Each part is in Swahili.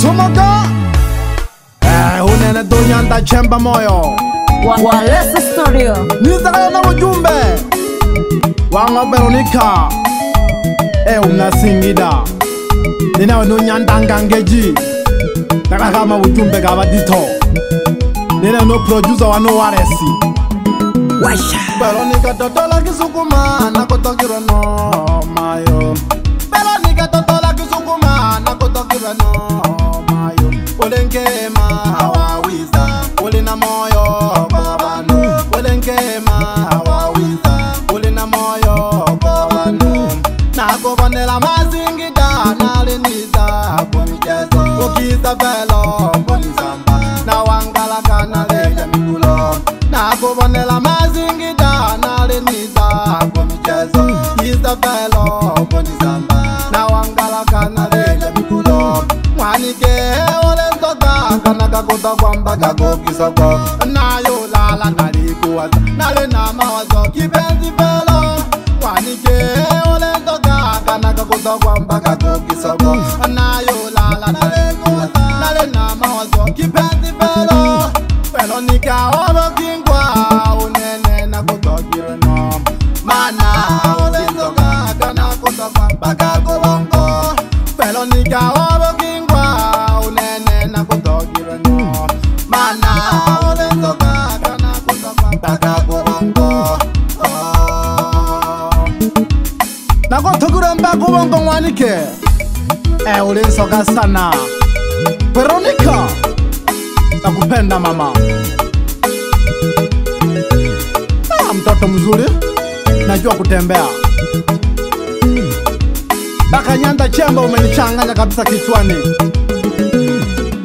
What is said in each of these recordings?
sumoka. Eh, unene dunyanda chemba moyo. Walesa Studio. nizakayo na ujumbe. Wango veronika e unasingida ninawe nunyandangangeji nakakama ujumbe gabadito Nina no producer wa no waresi Washa. veronika totola kisukuma nakutokirwe no mayo Wole nkema hawawiza Wole na moyo babanu. Wole nkema hawawiza Wole na moyo babanu. Nakubonela mazingira naliniza kwa michezo. Ukiza velo mboni zamba Na wangala kana leja migulo Nakubonela mazingira naliniza kwa michezo. Ukiza velo mboni zamba Na wangala kana leja migulo Mwanike kana kakosa kwamba kakokisa kwao nayolala nalikuwaza nale na mawazo kipenzi velo kwanike oletoka kana kakosa kwamba kakokisa kwao nayolala nalikuwaza nale na mawazo kipenzi velo velo nikaolokingwa unene nakutokireno mana nakotokire mba kubongo mwanike e ulinsoka sana. Veronika nakupenda mama. Ah, mtoto mzuri najua kutembea. Bakanyanda chemba umenichanganya kabisa kichwani.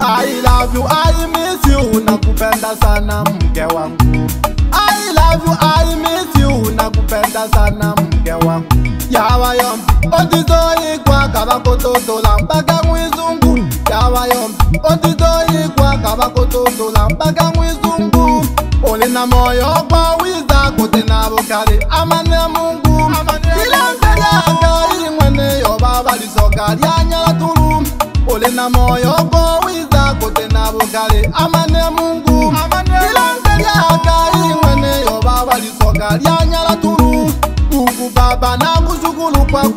I love you, I miss you, nakupenda sana mke wangu. I love you, I miss you, nakupenda sana yawa yom otizoyikwa kabakototola mpaka mwizungu. Yawa yom otizoyikwa kabakototola mpaka mwizungu. Olina moyo kwa wiza kutena bukali. Amane mungu. Ila mbelaka ili mwene yoba balisoka lyanyala tulu olina moyo kwa wiza kutena bukali. Amane mungu. Ila mbelaka ili mwene yoba balisoka lyanyala tulu mungu baba na kusukulu kwa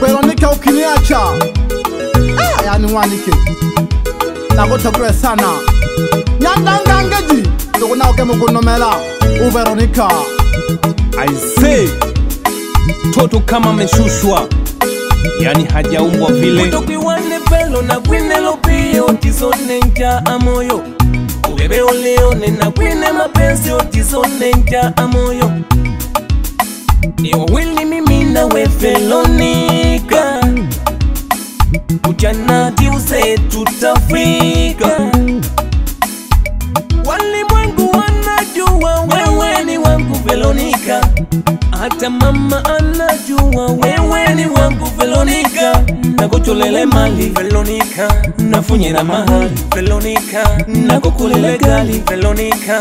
Veronica ukiniacha. Ah, yani wanike nakutokure sana nyandangangeji tukunauke mukunomela uveronika aise toto kama ameshushwa. Yani hajaumbwa vile. Utokiwane pelo na kwinelopiye otizone nja amoyo ubebe oleone na kwine mapenzi otizone nja amoyo ni wawili mimi nawe Veronica, ujana diuze tutafika walimwe velonika hata mama anajua wewe ni wangu Veronica, nakocholele mali Veronica, nafunyira mahali Veronica, nakukulele gali Veronica,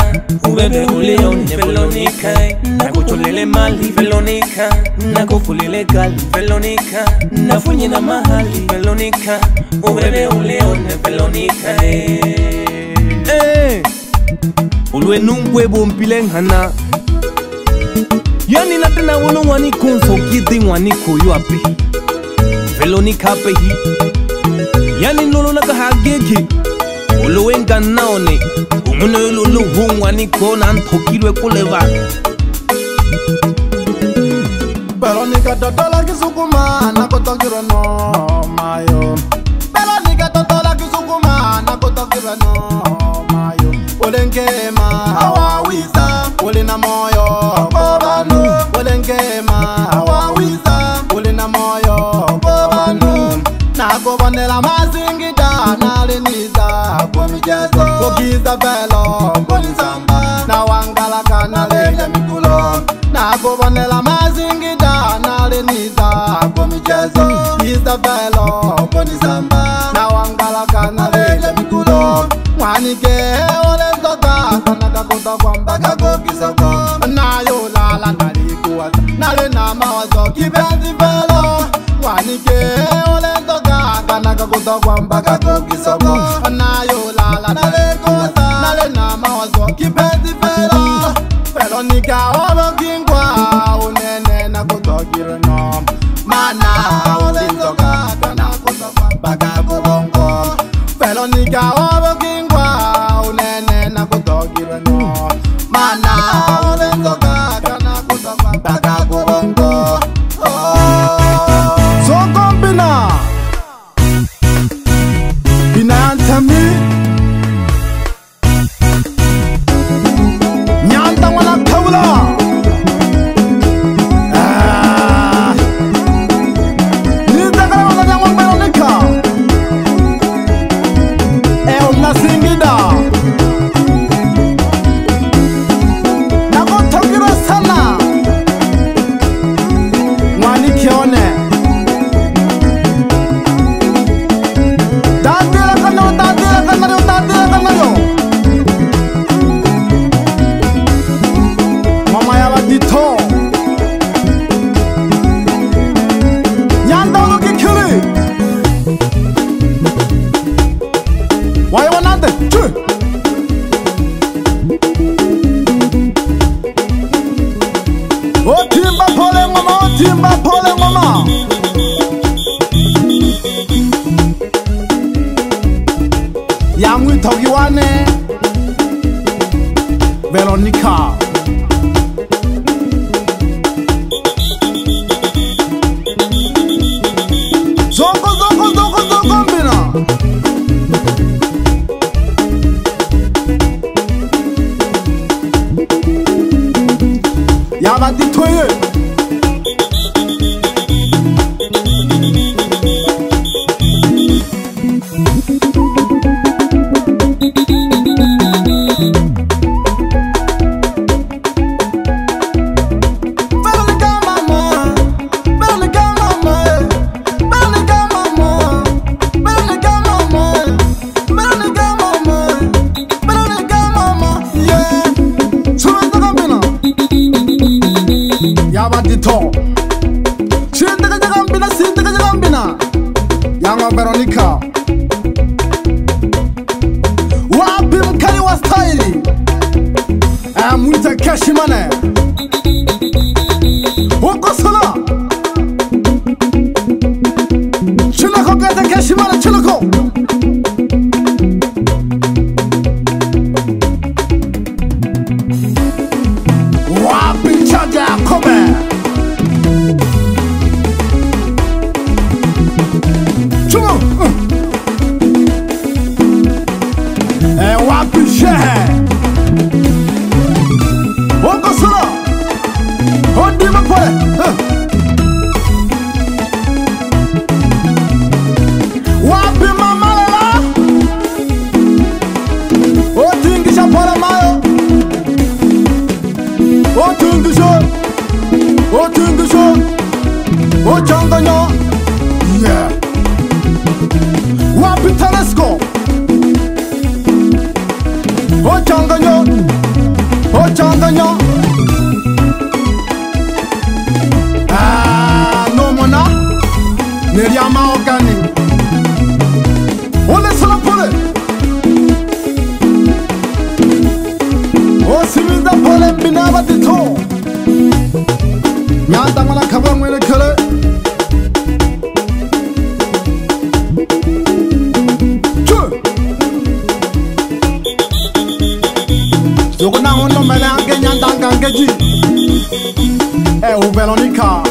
ubebe uleone Veronica, nakocholele mali Veronica, nakufulile gali Veronica, nafunyira mahali Veronica, ubebe uleone Veronica Ulwe nungwe bompile nhana yani natena wono wani kunso gidi wani koyo ape ni kape hi. Yani lolo na kaha olo wenga naone. Umune lo hun wani ni kona Antokilwe kuleva. Pero ni kato tola kisukuma nakutokirwe no mayo. Pero ni kato tola kisukuma nakutokirwe no mayo. Ulenkema awawisa ulina moyo Kukiza velo na wangalaka naleja mikulo Nakubonela mazingita naliniza kwa michezo Kiza velo kunisamba na wangalaka naleja mikulo Mwanike ole nzoka kanaka kuta kwamba kakokisoko Nayo lala nalikuwa nale na mawazo kipenzi velo Mwanike ole nzoka kanaka kuta kwamba kakokisoko Nayo simba pole mama. Yamwe tokiwane veronica. Zongo zongo zongo zongo mbina Çılako gazı keşi bana çılako chongonyo yeah. wapi telesco ochongonyo ochongonyo yokuna onlomele ange nyandangangeji e eh, u veronika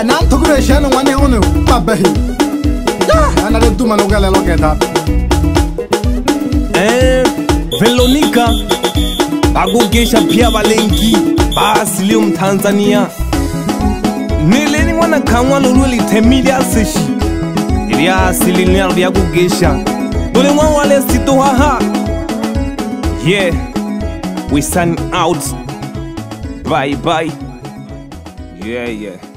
ena eh, tugure shenu wane onu babehi eh, ana de duma logele logeta e veronika vagogesha pia valenki baasilium tanzania nileni ng'wana khan'wa loluwe lithemi lia seshi. Liasilinia lia kugesha lole ng'wana wa lesito haha yeah. We sign out. Bye bye. Yeah yeah